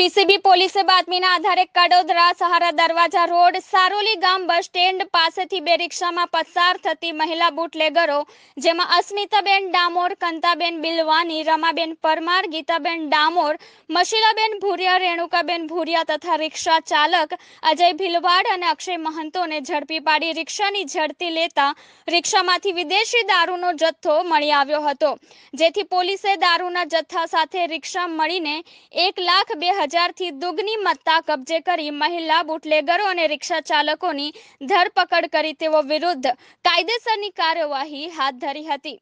PCB પોલીસે બાતમીના આધારે કડોદરા સહારા દરવાજા રોડ સારોલી ગામ બસ સ્ટેન્ડ પાસેથી બે રિક્ષામાં પસાર થતી મહિલા બુટલેગરો, જેમાં અસ્મિતાબેન ડામોર, કંતાબેન બિલવાની, રમાબેન પરમાર, ગીતાબેન ડામોર, મશીલાબેન ભૂરિયા, રેણુકાબેન ભૂરિયા તથા રિક્ષા ચાલક અજય ભીલવાડ અને અક્ષય મહંતોને ઝડપી પાડી રિક્ષાની ઝડપી લેતા રિક્ષામાંથી વિદેશી દારૂનો જથ્થો મળી આવ્યો હતો. જેથી પોલીસે દારૂના જથ્થા સાથે રિક્ષા મળીને એક લાખ બે હજારથી દુગની મત્તા કબજે કરી મહિલા, બુટલેગરો અને રિક્ષા ચાલકોની ધરપકડ કરી તેઓ વિરુદ્ધ કાયદેસરની કાર્યવાહી હાથ ધરી હતી.